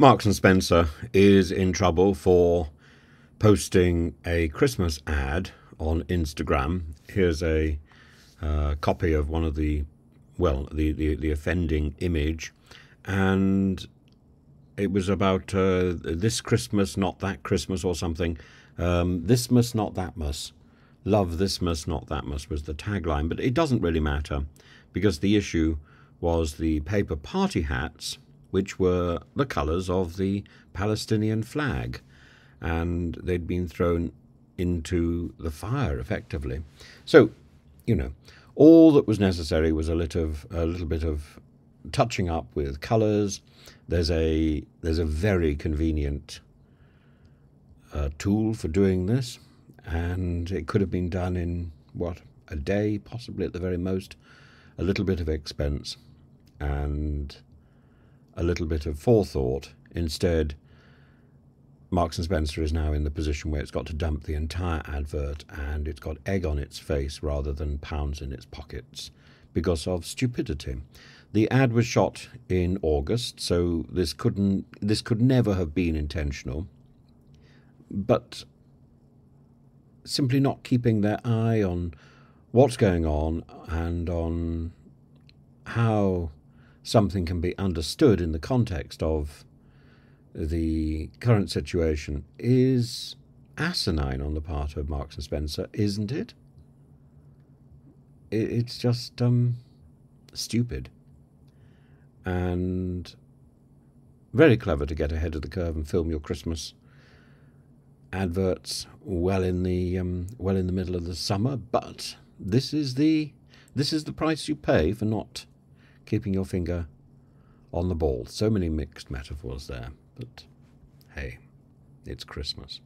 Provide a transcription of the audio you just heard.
Marks and Spencer is in trouble for posting a Christmas ad on Instagram. Here's a uh, copy of one of the, well, the, the, the offending image, and it was about uh, this Christmas, not that Christmas, or something. Um, Thismas, not Thatmas. Love Thismas, not Thatmas was the tagline, but it doesn't really matter because the issue was the paper party hats which were the colours of the Palestinian flag, and they'd been thrown into the fire effectively. So, you know, all that was necessary was a little, of, a little bit of touching up with colours. There's a there's a very convenient uh, tool for doing this, and it could have been done in what a day, possibly at the very most. A little bit of expense, and a little bit of forethought. Instead, Marks and Spencer is now in the position where it's got to dump the entire advert and it's got egg on its face rather than pounds in its pockets because of stupidity. The ad was shot in August, so this couldn't this could never have been intentional. But simply not keeping their eye on what's going on and on how something can be understood in the context of the current situation is asinine on the part of Marks and Spencer, isn't it? It's just um, stupid and very clever to get ahead of the curve and film your Christmas adverts well in the um, well in the middle of the summer. But this is the this is the price you pay for not keeping your finger on the ball. So many mixed metaphors there, but hey, it's Christmas.